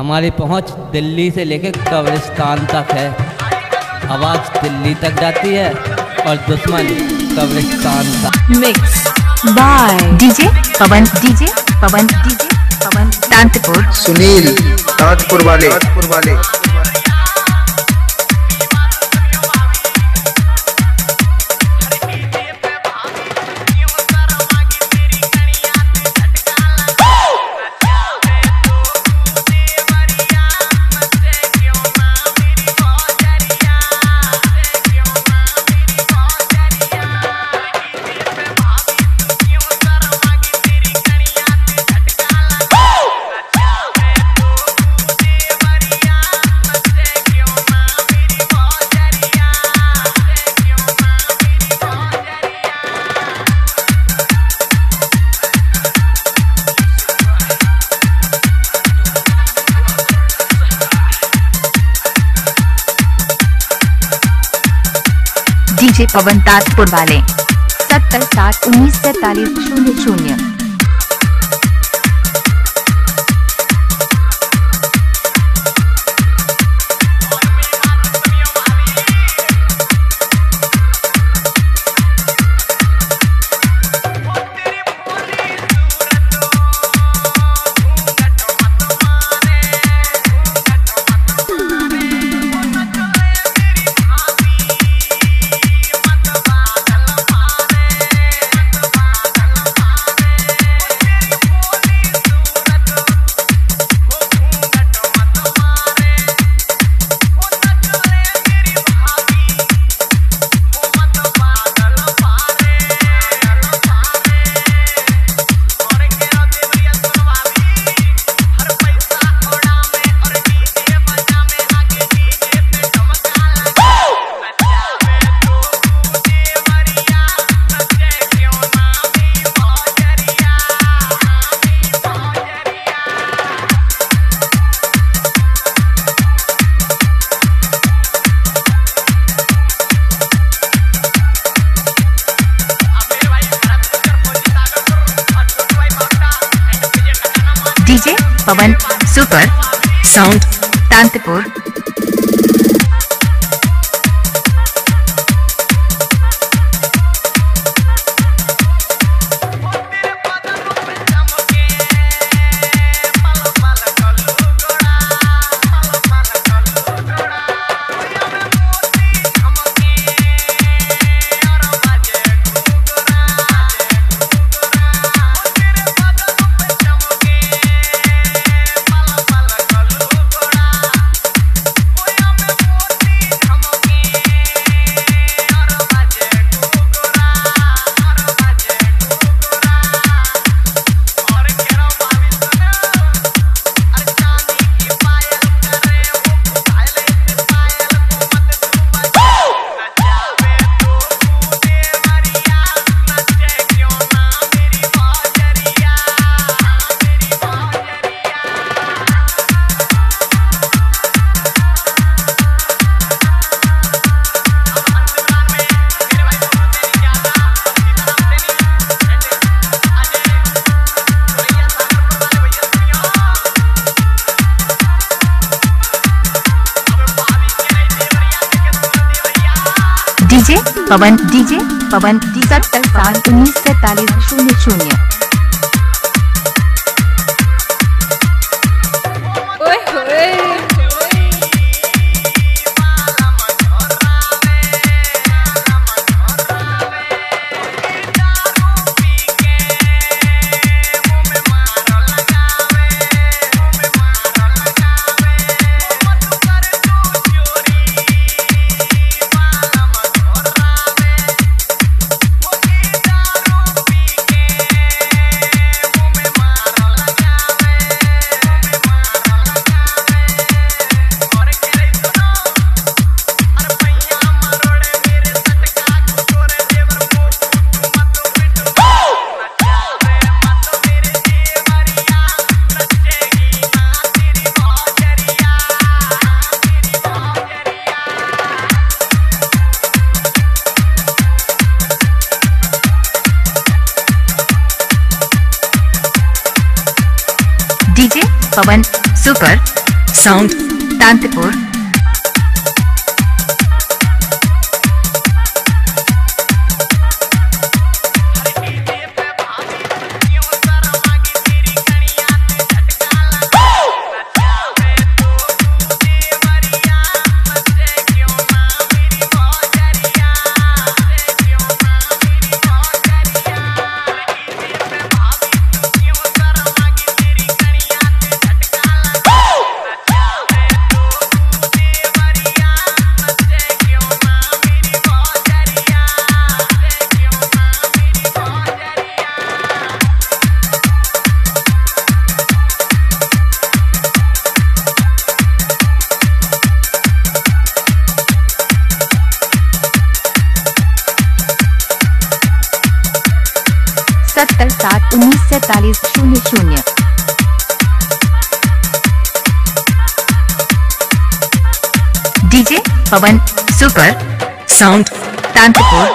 हमारी पहुँच दिल्ली से लेकर कब्रिस्तान तक है। आवाज़ दिल्ली तक जाती है और दुश्मन कब्रिस्तान तक। Mix by DJ Pavan DJ Pavan DJ Pavan Tantpur Sunil Tajpur वाले। ताजपुर वाले। डीजे पवन ताजपुर वाले सत्तर सात उन्नीस सैतालीस शून्य शून्य। DJ Pavan super sound Pavan DJ Pavan D सत्तर सात उन्नीस सैतालीस शून्य शून्य। Pavan super sound Tantpur. सैतालीस शून्य शून्य। DJ Pavan super sound Tantpur